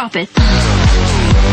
Drop it.